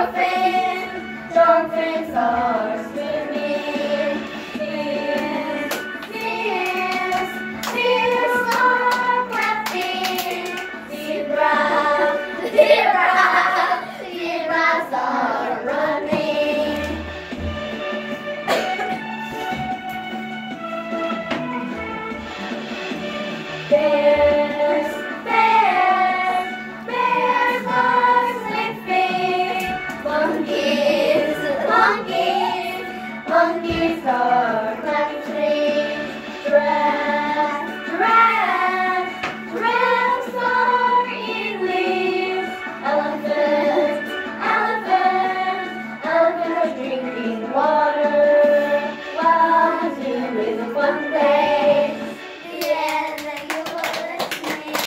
sofrer.